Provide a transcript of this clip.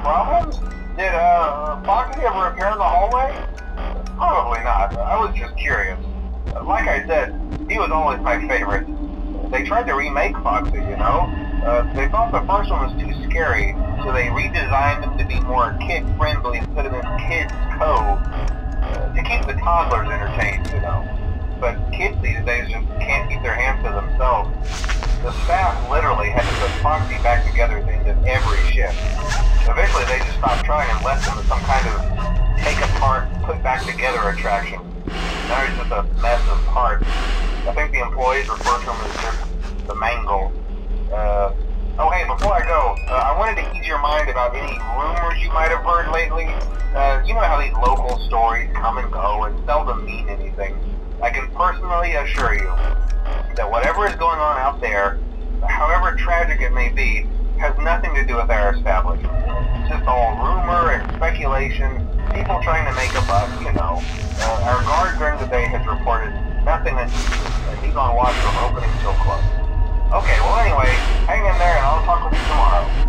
problems? Did uh, Foxy ever appear in the hallway? Probably not. I was just curious. Like I said, he was always my favorite. They tried to remake Foxy, you know? Uh, they thought the first one was too scary, so they redesigned him to be more kid-friendly and put him in Kids Cove uh, to keep the toddlers entertained, you know. But kids these days just can't keep their hands to themselves. The staff literally had to put Foxy back together at the end of every shift. Eventually they just stopped trying and left him as some kind of take apart, put back together attraction. Now he's just a mess of parts. I think the employees refer to him as just the mangle. Uh, oh hey, before I go, uh, I wanted to ease your mind about any rumors you might have heard lately. Uh, you know how these local stories come and go and seldom mean anything. I can personally assure you that whatever is going on out there, however tragic it may be, has nothing to do with our establishment. Just all rumor and speculation, people trying to make a buck, you know. Uh, our guard during the day has reported nothing unusual, and he's on watch from opening till close. Okay, well anyway, hang in there and I'll talk with you tomorrow.